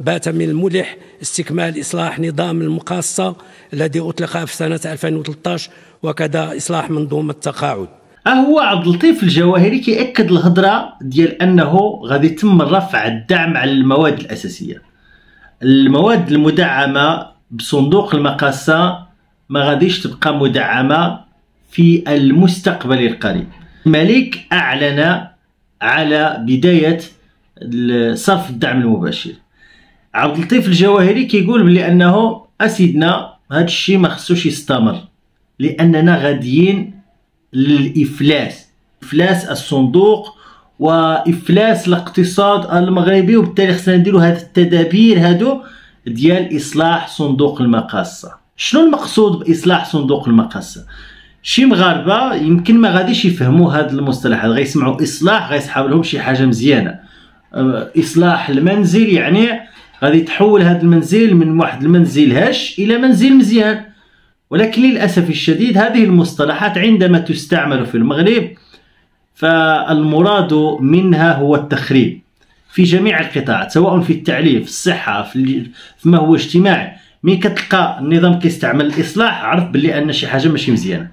بات من الملح استكمال إصلاح نظام المقاصة الذي أطلق في سنة 2013 وكذا إصلاح منظومة التقاعد. هو عبد اللطيف الجواهري كيأكد الهضرة ديال أنه غادي يتم رفع الدعم على المواد الأساسية. المواد المدعمة بصندوق المقاصة ما غاديش تبقى مدعمة في المستقبل القريب. الملك أعلن على بداية صرف الدعم المباشر. عبد اللطيف الجواهري كيقول بلي أنه أسيدنا هذا الشيء ما خصوش يستمر لأننا غاديين للإفلاس. إفلاس الصندوق وإفلاس الاقتصاد المغربي وبالتالي خصنا نديرو هاد التدابير هادو ديال إصلاح صندوق المقاصة. شنو المقصود بإصلاح صندوق المقاصة؟ شي مغاربة يمكن ما غاديش يفهموا هاد المصطلحات غيسمعوا إصلاح غيسحاب لهم شي حاجة مزيانة. أه، إصلاح المنزل يعني غادي تحول هذا المنزل من واحد المنزل هش إلى منزل مزيان. ولكن للأسف الشديد هذه المصطلحات عندما تستعمل في المغرب فالمراد منها هو التخريب في جميع القطاعات سواء في التعليم في الصحة في ما هو اجتماعي. ملي كتلقى النظام كيستعمل الإصلاح عرف بلي أن شي حاجة ماشي مزيانه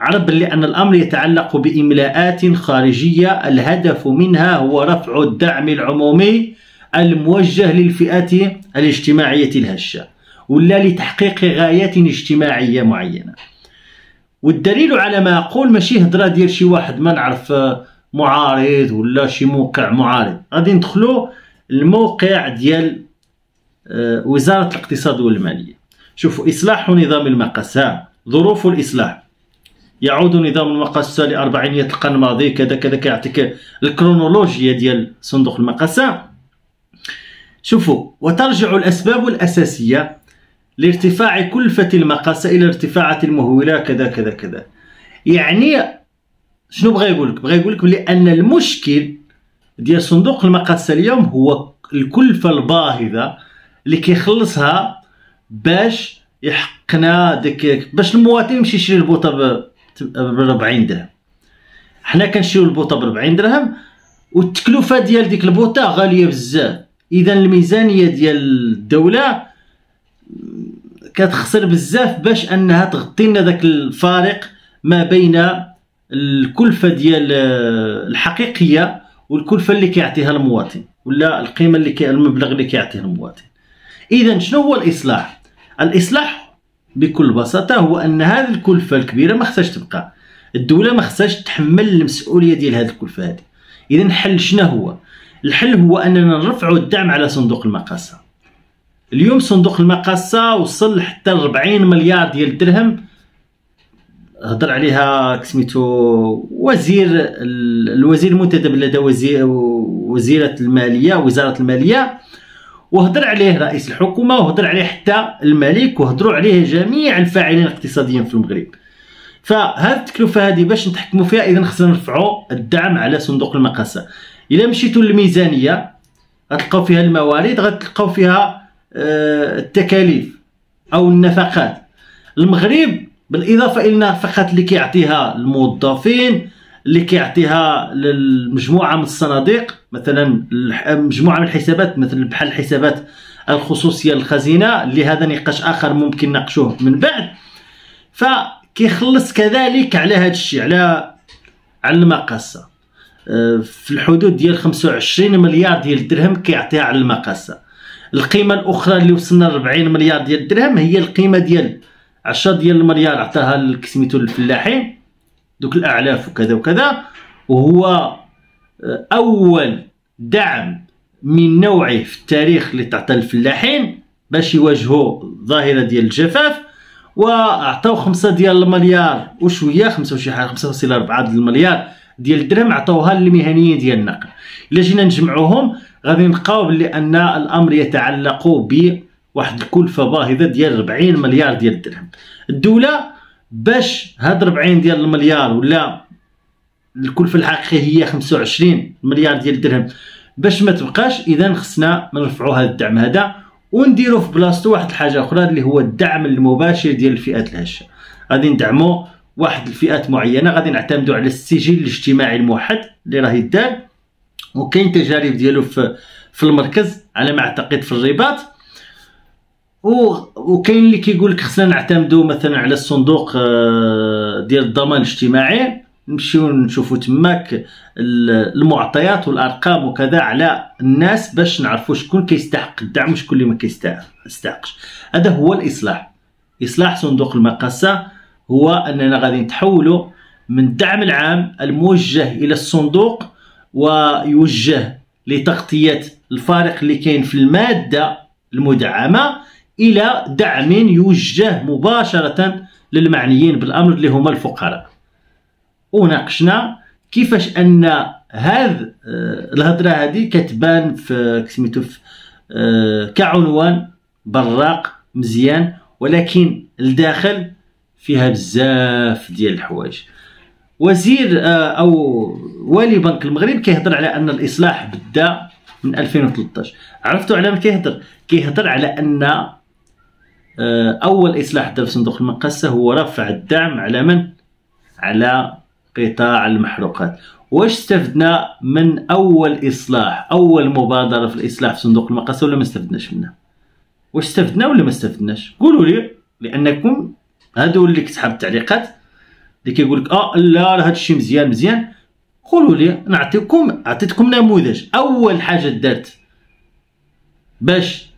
عرف بلي أن الأمر يتعلق بإملاءات خارجية الهدف منها هو رفع الدعم العمومي الموجه للفئات الاجتماعية الهشة ولا لتحقيق غايات اجتماعية معينة. والدليل على ما أقول ماشي هضرة ديال شي واحد ما نعرف معارض ولا شي موقع معارض. غادي ندخلوا الموقع ديال آه، وزارة الاقتصاد والمالية. شوفوا إصلاح نظام المقاسات ظروف الإصلاح. يعود نظام المقاسة لأربعينية القرن الماضي كذا كذا كيعطيك الكرونولوجيا ديال صندوق المقاسة شوفوا وترجع الأسباب الأساسية لارتفاع كلفة المقاسة إلى ارتفاعات المهولة كذا كذا كذا. يعني شنو بغى يقول لك بغى يقول لك المشكل ديال صندوق المقاسة اليوم هو الكلفة الباهظة اللي كيخلصها باش يحقنا ديك باش المواطن يمشي يشري البوطة ب 40 درهم. حنا كنشريو البوطة ب 40 درهم والتكلفة ديال ديك البوطة غالية بزاف. اذا الميزانية ديال الدولة كتخسر بزاف باش أنها تغطي لنا داك الفارق ما بين الكلفة ديال الحقيقية والكلفة اللي كيعطيها المواطن ولا القيمة اللي كي المبلغ اللي كيعطيه المواطن. اذا شنو هو الإصلاح؟ الإصلاح بكل بساطة هو أن هذه الكلفة الكبيرة ما خصهاش تبقى. الدولة ما خصهاش تحمل المسؤولية ديال هذه الكلفة هذه. اذا الحل شنو هو؟ الحل هو أننا نرفعوا الدعم على صندوق المقاصة. اليوم صندوق المقاصة وصل حتى 40 مليار ديال الدرهم. هضر عليها سميتو وزير الوزير المنتدب لدى وزير وزيرة المالية وزارة المالية. وهضر عليه رئيس الحكومة وهضر عليه حتى الملك وهضروا عليه جميع الفاعلين الاقتصاديين في المغرب. فهذه التكلفة هذه باش نتحكموا فيها اذا خصنا نرفعوا الدعم على صندوق المقاصة. إلا مشيتوا للميزانية غتلقاو فيها الموارد غتلقاو فيها آه، التكاليف أو النفقات. المغرب بالإضافة إلى النفقات اللي كيعطيها الموظفين اللي كيعطيها للمجموعة من الصناديق مثلا مجموعة من الحسابات مثلا بحال الحسابات الخصوصية للخزينه اللي هذا نقاش آخر ممكن نناقشوه من بعد. فكيخلص كذلك على هذا الشيء على على المقاصة. آه، في الحدود ديال 25 مليار ديال الدرهم كيعطيها على المقاصة. القيمة الأخرى اللي وصلنا ل 40 مليار ديال الدرهم هي القيمة ديال 10 ديال المليار عطاها سميتو للفلاحين دوك الأعلاف وكذا وكذا. وهو آه، أول دعم من نوعه في التاريخ اللي تعطى للفلاحين باش يواجهوا ظاهره ديال الجفاف. وأعطاو خمسة ديال المليار وشوية خمسة وشي حاجة خمسة وصل أربعة ديال المليار ديال الدرهم عطاوها للمهنيين ديال النقل إلا جينا نجمعوهم غادي نلقاو بلي أن الأمر يتعلق بواحد الكلفة باهظة ديال 40 مليار ديال الدرهم. الدولة باش هاد 40 ديال المليار ولا الكلفة الحقيقية هي 25 مليار ديال الدرهم باش ما تبقاش إذا خصنا نرفعوا هذا الدعم هذا ونديروا في بلاصتو واحد الحاجة أخرى اللي هو الدعم المباشر ديال الفئات الهشة. غادي ندعموا واحد الفئات معينة غادي نعتمدوا على السجل الاجتماعي الموحد اللي راه يدار وكاين تجارب ديالو في في المركز على ما أعتقد في الرباط. وكاين اللي كيقول لك خصنا نعتمدوا مثلا على الصندوق آه، ديال الضمان الاجتماعي. نمشيو نشوفوا تماك المعطيات والأرقام وكذا على الناس باش نعرفوا شكون كيستحق الدعم وشكون اللي ما كيستحقش. هذا هو الإصلاح. إصلاح صندوق المقاصة هو أننا غادي نتحولوا من الدعم العام الموجه إلى الصندوق ويوجه لتغطية الفارق اللي كاين في المادة المدعمة إلى دعم يوجه مباشرة للمعنيين بالأمر اللي هما الفقراء. وناقشنا كيفاش أن هذا آه، الهضرة هذه كتبان في آه، كعنوان براق مزيان ولكن الداخل فيها بزاف ديال الحوايج. وزير آه، أو والي بنك المغرب كيهضر على أن الإصلاح بدا من 2013 عرفتوا على ما كيهضر؟ كيهضر على أن أول إصلاح دار في صندوق المقاصه هو رفع الدعم على من؟ على قطاع المحروقات. واش استفدنا من أول إصلاح أول مبادرة في الإصلاح في صندوق المقاصه ولا ما استفدناش منها؟ واش استفدنا ولا ما استفدناش؟ قولوا لي لأنكم هادو اللي كتحب التعليقات اللي كيقول لك آه لا هذا الشيء مزيان مزيان. قولوا لي نعطيكم عطيتكم نموذج. أول حاجة دارت باش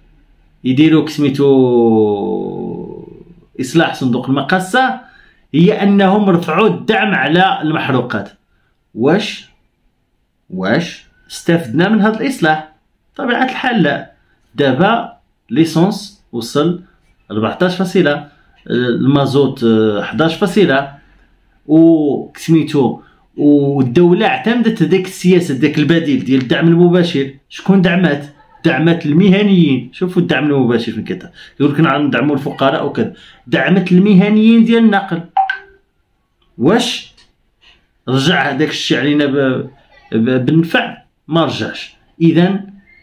يديروا سميتو إصلاح صندوق المقاصة هي أنهم رفعوا الدعم على المحروقات. واش؟ واش؟ استفدنا من هذا الإصلاح. طبيعة الحال لا دابا ليسونس وصل 14 فاصلة. المازوت 11 فاصله و سميتو والدولة اعتمدت هذيك السياسة ذاك البديل ديال الدعم المباشر. شكون دعمات؟ دعمت المهنيين. شوفوا الدعم المباشر فين كيطيح يقول لك ندعموا الفقراء وكذا. دعمت المهنيين ديال النقل. واش؟ رجع هذاك الشيء علينا بالنفع؟ ما رجعش. اذا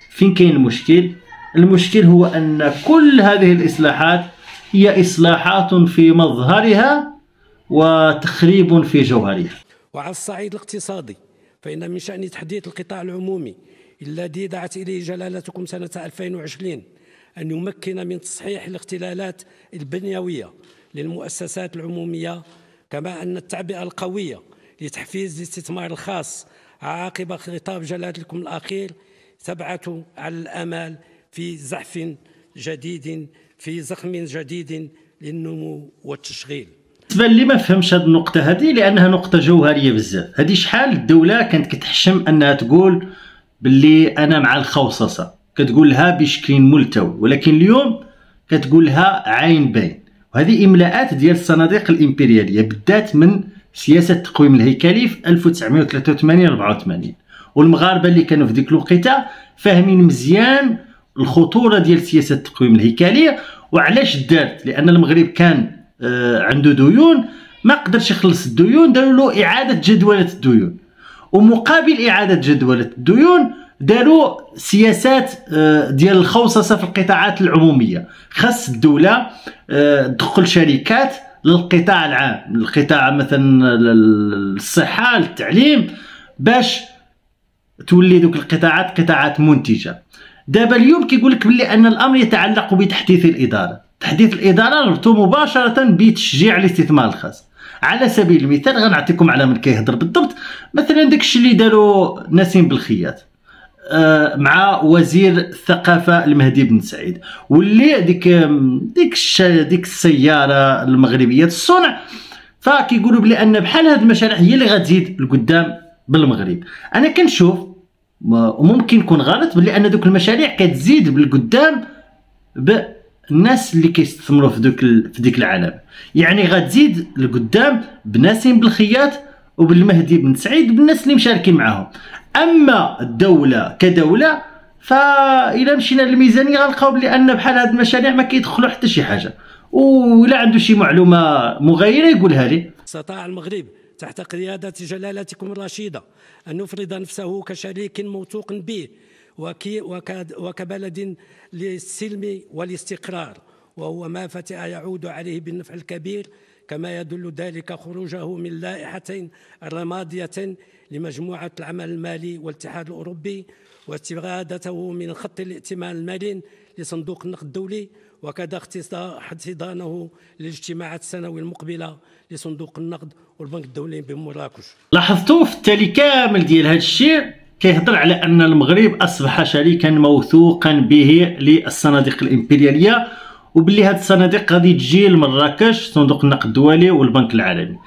فين كاين المشكل؟ المشكل هو أن كل هذه الإصلاحات هي إصلاحات في مظهرها وتخريب في جوهرها. وعلى الصعيد الاقتصادي فإن من شأن تحديث القطاع العمومي الذي دعت إليه جلالتكم سنة 2020 أن يمكن من تصحيح الاختلالات البنيوية للمؤسسات العمومية كما أن التعبئة القوية لتحفيز الاستثمار الخاص عقب خطاب جلالتكم الأخير تبعث على الأمال في زحف جديد في زخم جديد للنمو والتشغيل. بالنسبة لي ما فهمش هذه النقطة هذه لأنها نقطة جوهرية بزاف. هذه شحال الدولة كانت كتحشم أنها تقول باللي أنا مع الخوصصة. كتقولها بشكل ملتوي ولكن اليوم كتقولها عيني باين وهذه إملاءات ديال الصناديق الإمبريالية بدات من سياسة التقويم الهيكلي في 1983 84 والمغاربة اللي كانوا في ديك الوقيتة فاهمين مزيان الخطورة ديال سياسة التقويم الهيكلي وعلاش دارت؟ لأن المغرب كان آه عنده ديون ما قدرش يخلص الديون داروا له إعادة جدولة الديون. ومقابل إعادة جدولة الديون داروا سياسات آه، ديال الخوصصة في القطاعات العمومية. خاص الدولة آه، تدخل شركات للقطاع العام القطاع مثلا الصحه التعليم باش تولي دوك القطاعات قطاعات منتجة. دابا اليوم كيقول لك بلي أن الأمر يتعلق بتحديث الإدارة. تحديث الإدارة ربطو مباشرة بتشجيع الاستثمار الخاص. على سبيل المثال غنعطيكم على من كيهضر بالضبط. مثلا داكشي اللي داروا نسيم بالخياط. آه، مع وزير الثقافة المهدي بن سعيد. واللي ديك ديك ديك السيارة المغربية الصنع. فكيقولوا بلي أن بحال هاد المشاريع هي اللي غتزيد لقدام بالمغرب. أنا كنشوف وممكن يكون غلط بلي أن دوك المشاريع كتزيد بالقدام بالناس اللي كيستثمروا في دوك في ديك العالم. يعني غتزيد لقدام بناسين بالخياط وبالمهدي بن سعيد بالناس اللي مشاركين معاهم. أما الدولة كدولة فإذا مشينا للميزانية غنلقاو بلي أن بحال هاد المشاريع ما كيدخلوا حتى شي حاجة. ولا عنده شي معلومة مغايرة يقولها لي. استطاع المغرب تحت قيادة جلالتكم الرشيدة أن يفرض نفسه كشريك موثوق به وكبلد للسلم والاستقرار وهو ما فتح يعود عليه بالنفع الكبير كما يدل ذلك خروجه من لائحتين رمادية لمجموعة العمل المالي والاتحاد الأوروبي واستفادته من خط الائتمان المالي لصندوق النقد الدولي وكذا احتضانه للاجتماعات السنوية المقبلة لصندوق النقد والبنك الدولي بمراكش. لاحظتوا في التالي كامل ديال هذا الشيء؟ كيهضر على أن المغرب أصبح شريكا موثوقا به للصناديق الإمبريالية وباللي هاد الصناديق غادي تجي لمراكش صندوق النقد الدولي والبنك العالمي.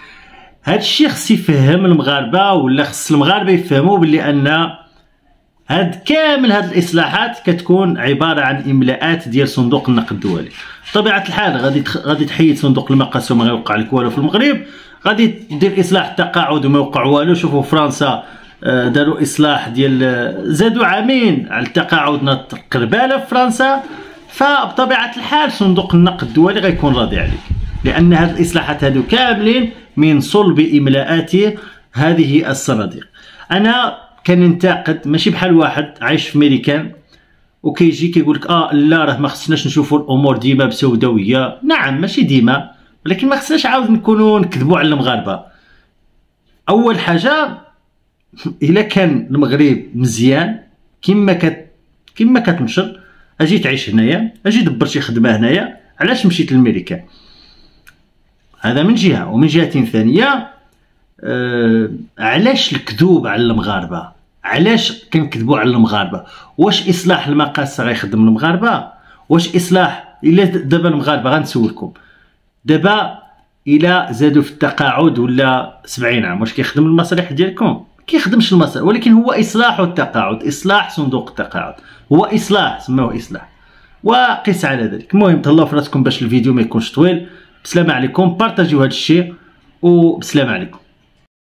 هاد الشيء خص يفهم المغاربة ولا خص المغاربة يفهموا باللي أن هاد كامل هاد الإصلاحات كتكون عبارة عن إملاءات ديال صندوق النقد الدولي. بطبيعة الحال غادي غادي تحيد صندوق المقاس وما غيوقع لك والو في المغرب غادي دير إصلاح التقاعد وما يوقع والو. شوفوا فرنسا آه، داروا إصلاح ديال آه، زادوا عامين على التقاعد قربالة في فرنسا. فبطبيعة الحال صندوق النقد الدولي غيكون راضي عليك لأن هاد الإصلاحات هادو كاملين من صلب إملاءات هذه الصناديق. أنا كننتقد ماشي بحال واحد عايش في ميريكان وكيجي كيقول لك آه لا راه ما خصناش نشوفوا الأمور ديما بسوداوية. نعم ماشي ديما ولكن ما خصناش عاود نكونوا نكذبوا على المغاربة. أول حاجة إلا كان المغرب مزيان كما كت كما كتنشر أجي تعيش هنايا أجي دبر شي خدمة هنايا علاش مشيت للميريكان هذا من جهة. ومن جهة ثانية آه علاش الكذوب على المغاربة؟ علاش كنكذبوا على المغاربة؟ واش إصلاح المقاس غيخدم المغاربة؟ واش إصلاح إلا دابا المغاربة؟ غنسولكم. دابا إلا زادوا في التقاعد ولا 70 عام واش كيخدم المصالح ديالكم؟ كيخدمش المصالح ولكن هو إصلاح التقاعد إصلاح صندوق التقاعد. هو إصلاح سموه إصلاح. وقس على ذلك. المهم تهلاو في راسكم باش الفيديو ما يكونش طويل. بسلامه عليكم بارطاجيو هذا الشيء وبسلامه عليكم.